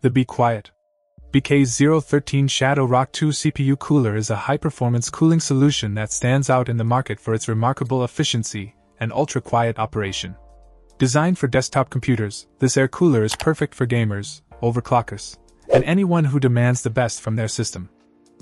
The Be Quiet BK013 Shadow Rock 2 CPU cooler is a high performance cooling solution that stands out in the market for its remarkable efficiency and ultra quiet operation. Designed for desktop computers, this air cooler is perfect for gamers, overclockers, and anyone who demands the best from their system.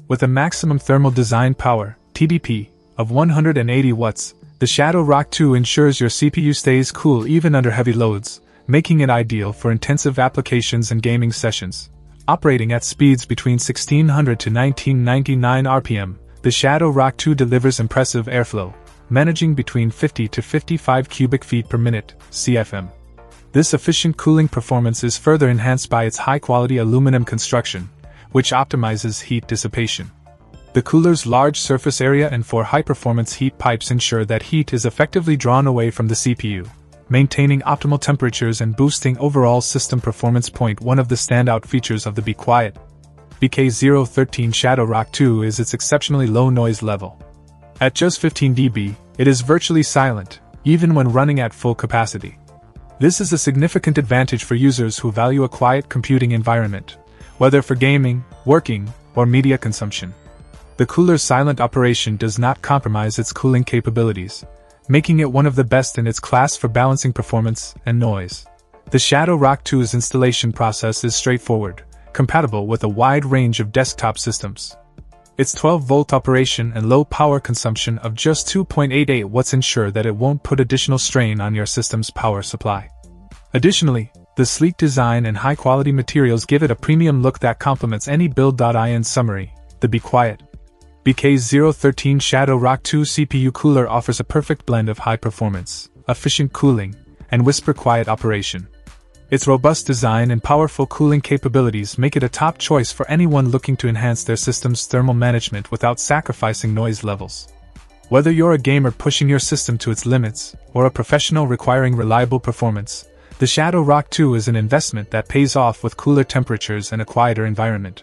With a maximum thermal design power, TDP, of 180 watts, the Shadow Rock 2 ensures your CPU stays cool even under heavy loads, making it ideal for intensive applications and gaming sessions. Operating at speeds between 1600 to 1999 RPM, the Shadow Rock 2 delivers impressive airflow, managing between 50 to 55 cubic feet per minute, CFM. This efficient cooling performance is further enhanced by its high quality aluminum construction, which optimizes heat dissipation. The cooler's large surface area and four high performance heat pipes ensure that heat is effectively drawn away from the CPU, maintaining optimal temperatures and boosting overall system performance. Point one of the standout features of the Be Quiet BK013 Shadow Rock 2 is its exceptionally low noise level. At just 15 dB, it is virtually silent, even when running at full capacity. This is a significant advantage for users who value a quiet computing environment, whether for gaming, working, or media consumption. The cooler's silent operation does not compromise its cooling capabilities, making it one of the best in its class for balancing performance and noise. The Shadow Rock 2's installation process is straightforward, compatible with a wide range of desktop systems. Its 12 volt operation and low power consumption of just 2.88 watts ensure that it won't put additional strain on your system's power supply. Additionally, the sleek design and high quality materials give it a premium look that complements any build.in summary. The Be Quiet BK013 Shadow Rock 2 CPU cooler offers a perfect blend of high performance, efficient cooling, and whisper quiet operation. Its robust design and powerful cooling capabilities make it a top choice for anyone looking to enhance their system's thermal management without sacrificing noise levels. Whether you're a gamer pushing your system to its limits, or a professional requiring reliable performance, the Shadow Rock 2 is an investment that pays off with cooler temperatures and a quieter environment.